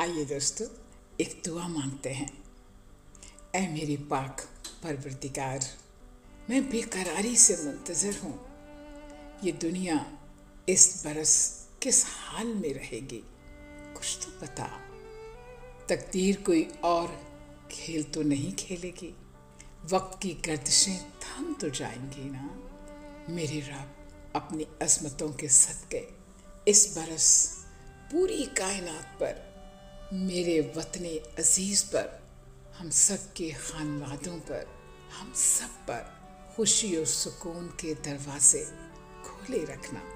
आइए दोस्तों, एक दुआ मांगते हैं। ऐ मेरी पाक परवरदिगार, मैं बेकरारी से मुंतज़र हूँ। ये दुनिया इस बरस किस हाल में रहेगी, कुछ तो बता तकदीर कोई और खेल तो नहीं खेलेगी। वक्त की गर्दिशें थम तो जाएँगी ना। मेरे रब अपनी अजमतों के सदक़े इस बरस पूरी कायनात पर मेरे वतन अज़ीज़ पर, हम सब के खानवादों पर, हम सब पर खुशी और सुकून के दरवाजे खोले रखना।